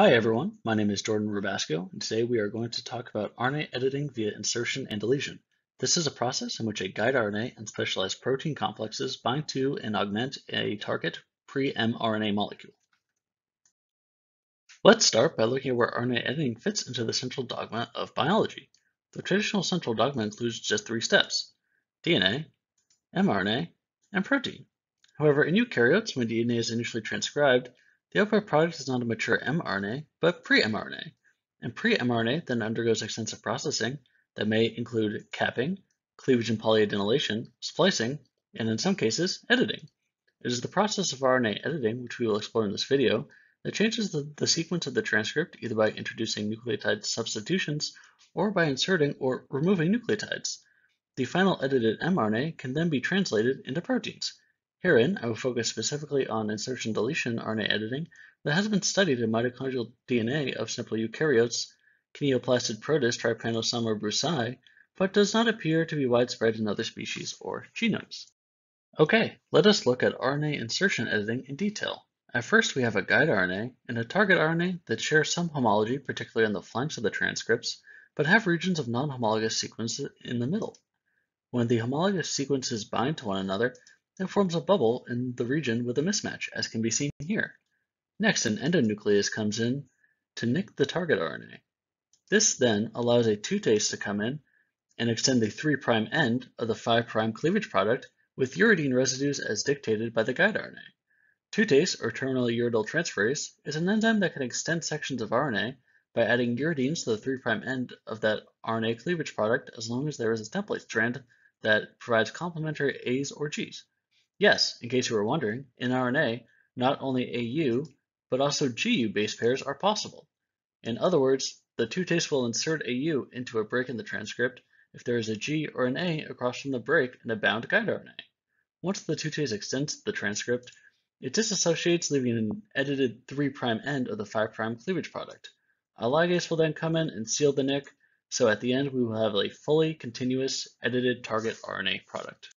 Hi everyone, my name is Jorden Rabasco, and today we are going to talk about RNA editing via insertion and deletion. This is a process in which a guide RNA and specialized protein complexes bind to and augment a target pre-mRNA molecule. Let's start by looking at where RNA editing fits into the central dogma of biology. The traditional central dogma includes just three steps, DNA, mRNA, and protein. However, in eukaryotes, when DNA is initially transcribed, the output product is not a mature mRNA, but pre-mRNA, and pre-mRNA then undergoes extensive processing that may include capping, cleavage and polyadenylation, splicing, and in some cases, editing. It is the process of RNA editing, which we will explore in this video, that changes the, the sequence of the transcript either by introducing nucleotide substitutions or by inserting or removing nucleotides. The final edited mRNA can then be translated into proteins, Herein, I will focus specifically on insertion-deletion RNA editing that has been studied in mitochondrial DNA of simple eukaryotes, Kinetoplastid protists Trypanosoma brucei, but does not appear to be widespread in other species or genomes. Okay, let us look at RNA insertion editing in detail. At first, we have a guide RNA and a target RNA that share some homology, particularly on the flanks of the transcripts, but have regions of non-homologous sequences in the middle. When the homologous sequences bind to one another, it forms a bubble in the region with a mismatch, as can be seen here. Next, an endonuclease comes in to nick the target RNA. This then allows a tutase to come in and extend the 3' end of the 5' cleavage product with uridine residues as dictated by the guide RNA. Tutase, or terminal uridyl transferase, is an enzyme that can extend sections of RNA by adding uridines to the 3' end of that RNA cleavage product as long as there is a template strand that provides complementary A's or G's. Yes, in case you were wondering, in RNA, not only AU, but also GU base pairs are possible. In other words, the tutase will insert AU into a break in the transcript if there is a G or an A across from the break in a bound guide RNA. Once the tutase extends the transcript, it disassociates, leaving an edited 3' end of the 5' cleavage product. A ligase will then come in and seal the nick, so at the end we will have a fully continuous edited target RNA product.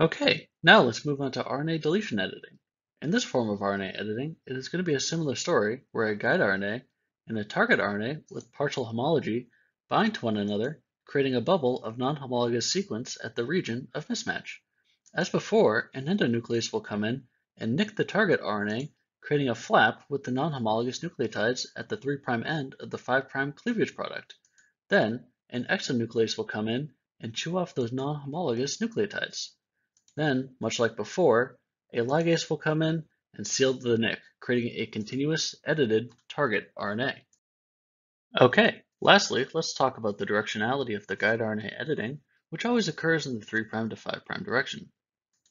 Okay, now let's move on to RNA deletion editing. In this form of RNA editing, it is going to be a similar story where a guide RNA and a target RNA with partial homology bind to one another, creating a bubble of non-homologous sequence at the region of mismatch. As before, an endonuclease will come in and nick the target RNA, creating a flap with the non-homologous nucleotides at the 3' end of the 5' cleavage product. Then, an exonuclease will come in and chew off those non-homologous nucleotides. Then, much like before, a ligase will come in and seal the nick, creating a continuous edited target RNA. Okay, lastly, let's talk about the directionality of the guide RNA editing, which always occurs in the 3' to 5' direction.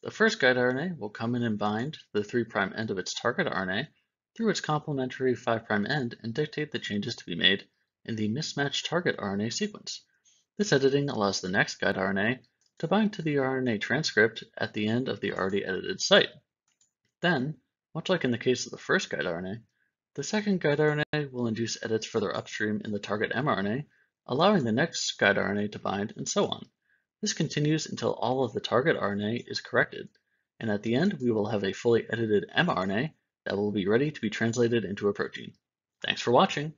The first guide RNA will come in and bind the 3' end of its target RNA through its complementary 5' end and dictate the changes to be made in the mismatched target RNA sequence. This editing allows the next guide RNA to bind to the RNA transcript at the end of the already edited site. Then, much like in the case of the first guide RNA, the second guide RNA will induce edits further upstream in the target mRNA, allowing the next guide RNA to bind, and so on. This continues until all of the target RNA is corrected, and at the end we will have a fully edited mRNA that will be ready to be translated into a protein. Thanks for watching!